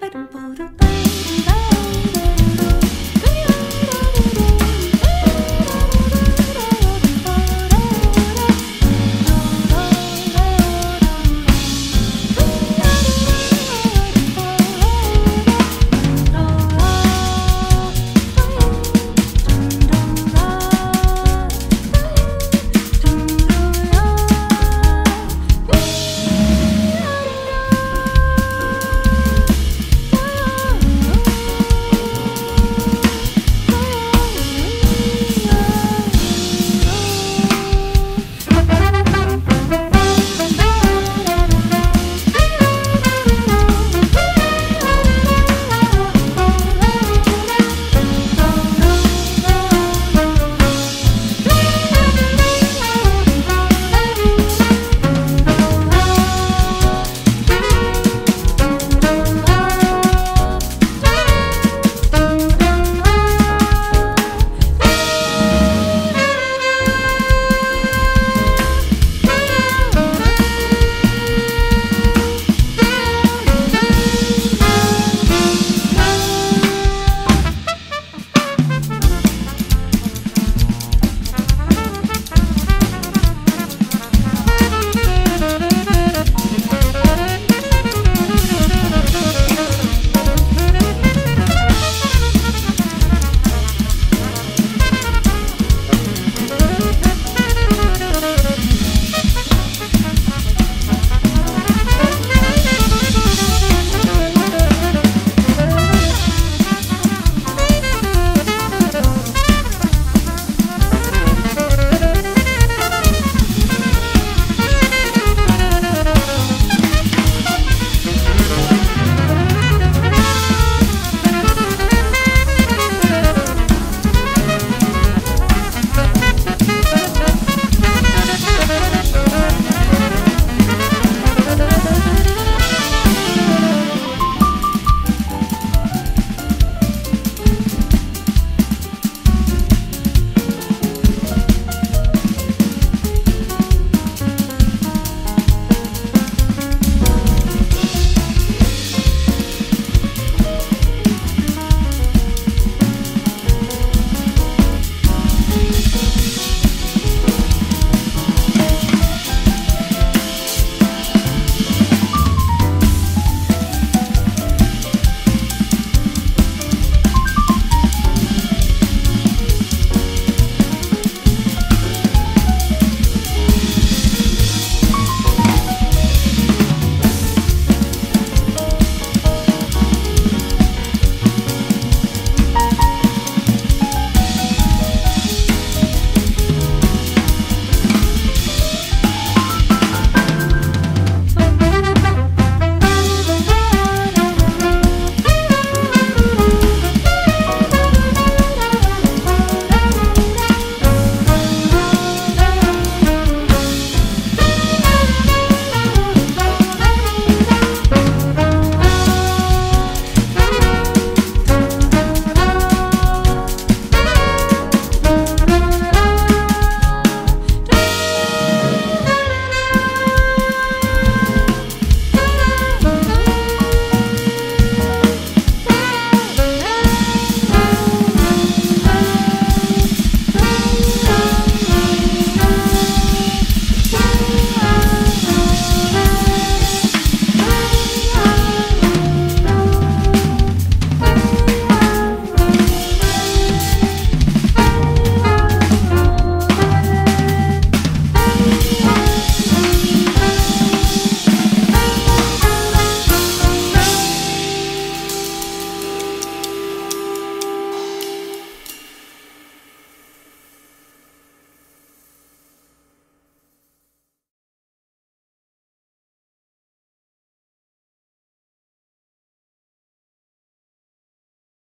but